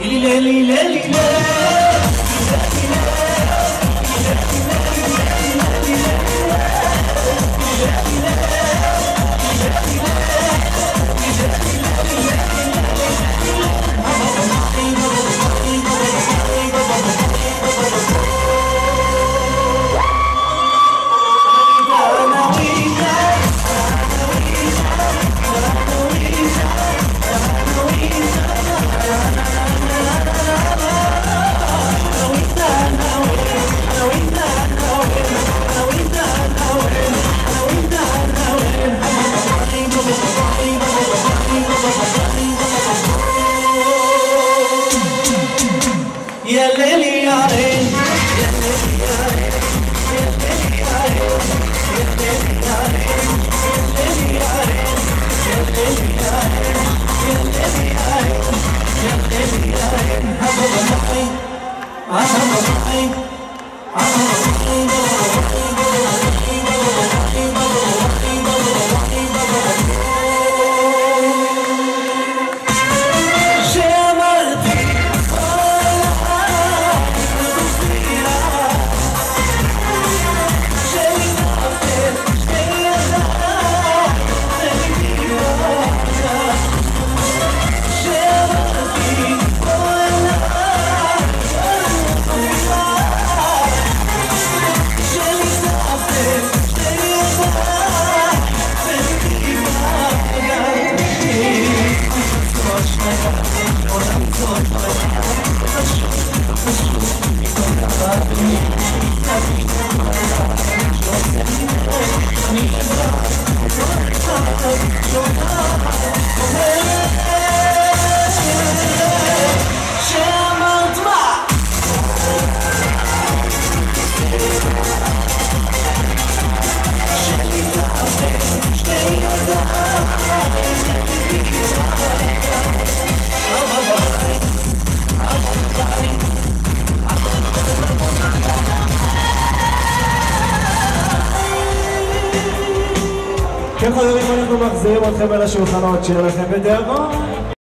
ليلى ليلى ليلى عشان ادق.. عشان ادق.. عشان عشرة כן חברים, אנחנו לא מחזירים אתכם אל השולחנות, שיהיה לכם בדאבון.